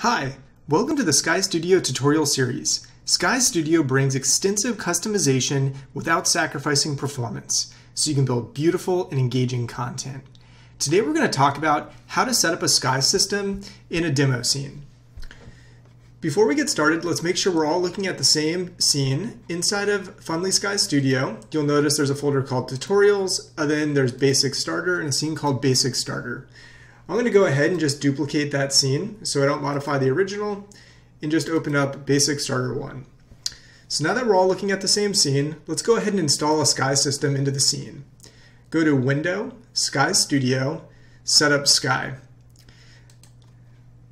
Hi, welcome to the Sky Studio tutorial series. Sky Studio brings extensive customization without sacrificing performance, so you can build beautiful and engaging content. Today we're going to talk about how to set up a sky system in a demo scene. Before we get started, let's make sure we're all looking at the same scene. Inside of Funly Sky Studio, you'll notice there's a folder called Tutorials, and then there's Basic Starter and a scene called Basic Starter. I'm going to go ahead and just duplicate that scene so I don't modify the original and just open up Basic Starter 1. So now that we're all looking at the same scene, let's go ahead and install a Sky system into the scene. Go to Window, Sky Studio, Set up Sky.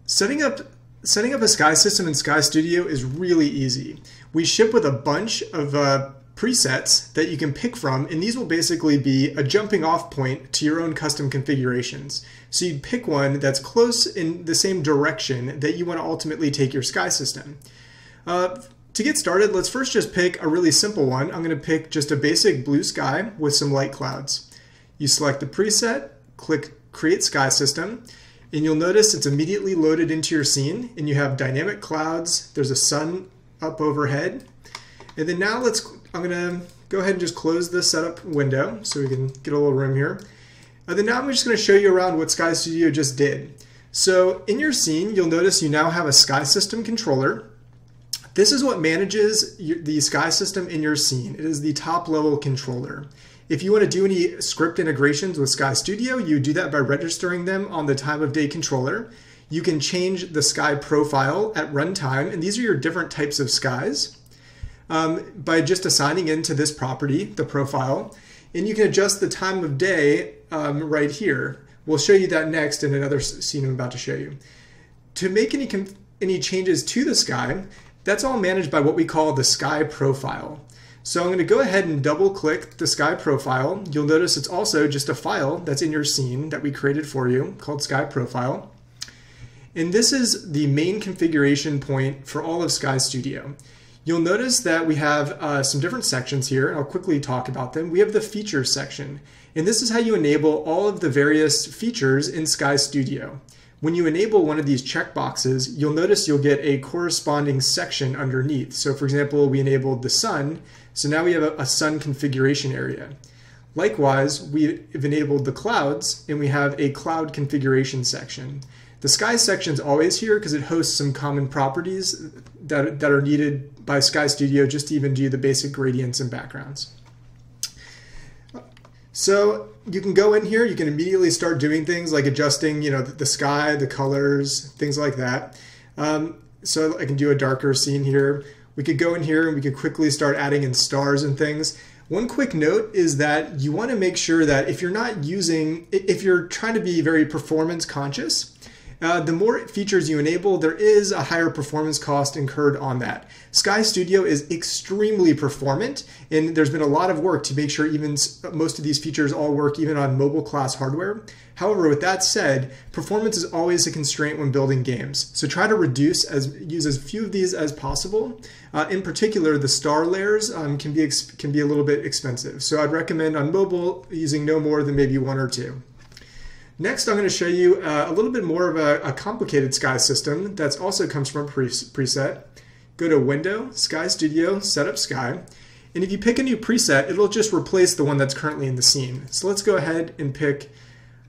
Setting up, setting up a Sky system in Sky Studio is really easy. We ship with a bunch of uh, presets that you can pick from, and these will basically be a jumping off point to your own custom configurations. So you'd pick one that's close in the same direction that you want to ultimately take your sky system. Uh, to get started, let's first just pick a really simple one. I'm going to pick just a basic blue sky with some light clouds. You select the preset, click Create Sky System, and you'll notice it's immediately loaded into your scene, and you have dynamic clouds, there's a sun up overhead, and then now let's I'm going to go ahead and just close the setup window so we can get a little room here. And then now I'm just going to show you around what Sky Studio just did. So in your scene, you'll notice you now have a Sky System controller. This is what manages the Sky System in your scene. It is the top level controller. If you want to do any script integrations with Sky Studio, you do that by registering them on the time of day controller. You can change the sky profile at runtime, and these are your different types of skies um, by just assigning into this property, the profile. And you can adjust the time of day um, right here. We'll show you that next in another scene I'm about to show you. To make any, any changes to the sky, that's all managed by what we call the sky profile. So I'm going to go ahead and double click the sky profile. You'll notice it's also just a file that's in your scene that we created for you called sky profile. And this is the main configuration point for all of Sky Studio. You'll notice that we have uh, some different sections here. And I'll quickly talk about them. We have the features section, and this is how you enable all of the various features in Sky Studio. When you enable one of these checkboxes, you'll notice you'll get a corresponding section underneath. So for example, we enabled the sun, so now we have a, a sun configuration area. Likewise, we've enabled the clouds, and we have a cloud configuration section. The sky section is always here because it hosts some common properties that, that are needed by Sky Studio just to even do the basic gradients and backgrounds. So you can go in here, you can immediately start doing things like adjusting, you know, the, the sky, the colors, things like that. Um, so I can do a darker scene here. We could go in here and we could quickly start adding in stars and things. One quick note is that you want to make sure that if you're not using, if you're trying to be very performance conscious, uh, the more features you enable, there is a higher performance cost incurred on that. Sky Studio is extremely performant, and there's been a lot of work to make sure even most of these features all work even on mobile class hardware. However, with that said, performance is always a constraint when building games. So try to reduce as use as few of these as possible. Uh, in particular, the star layers um, can be can be a little bit expensive. So I'd recommend on mobile using no more than maybe one or two. Next, I'm going to show you uh, a little bit more of a, a complicated sky system that also comes from a pre preset. Go to Window, Sky Studio, Set up Sky. And if you pick a new preset, it'll just replace the one that's currently in the scene. So let's go ahead and pick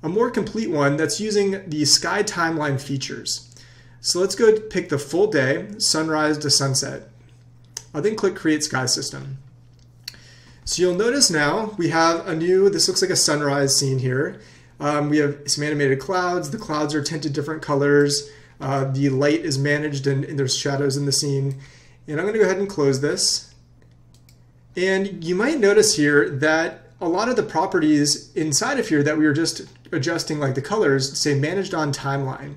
a more complete one that's using the sky timeline features. So let's go pick the full day, sunrise to sunset. I'll then click Create Sky System. So you'll notice now we have a new, this looks like a sunrise scene here. Um, we have some animated clouds. The clouds are tinted different colors. Uh, the light is managed and, and, there's shadows in the scene. And I'm going to go ahead and close this. And you might notice here that a lot of the properties inside of here that we were just adjusting, like the colors, say managed on timeline.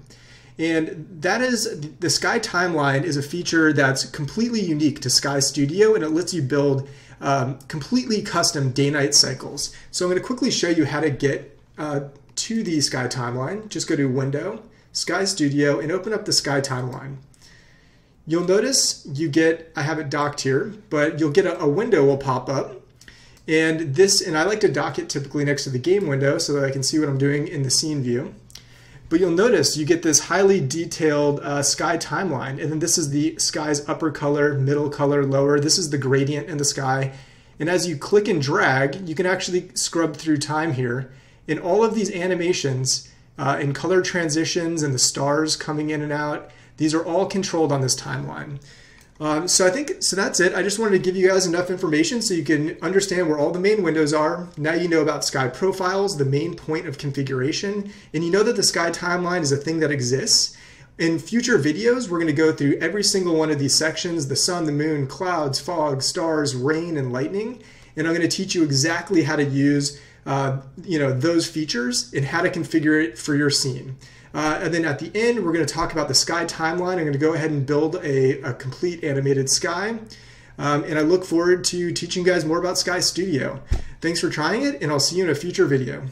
And that is, the Sky Timeline is a feature that's completely unique to Sky Studio and it lets you build um, completely custom day-night cycles. So I'm going to quickly show you how to get uh, to the Sky Timeline, just go to Window, Sky Studio, and open up the Sky Timeline. You'll notice you get, I have it docked here, but you'll get a, a window will pop up. And this, and I like to dock it typically next to the game window so that I can see what I'm doing in the scene view. but you'll notice you get this highly detailed uh, sky timeline. And then this is the sky's upper color, middle color, lower. This is the gradient in the sky. And as you click and drag, you can actually scrub through time here. In all of these animations, uh, in color transitions and the stars coming in and out, these are all controlled on this timeline. Um, so I think, so that's it. I just wanted to give you guys enough information so you can understand where all the main windows are. Now you know about sky profiles, the main point of configuration, and you know that the sky timeline is a thing that exists. In future videos, we're going to go through every single one of these sections, the sun, the moon, clouds, fog, stars, rain, and lightning. And I'm going to teach you exactly how to use uh, you know, those features and how to configure it for your scene. Uh, and then at the end, we're going to talk about the sky timeline. I'm going to go ahead and build a, a complete animated sky. Um, and I look forward to teaching you guys more about Sky Studio. Thanks for trying it, and I'll see you in a future video.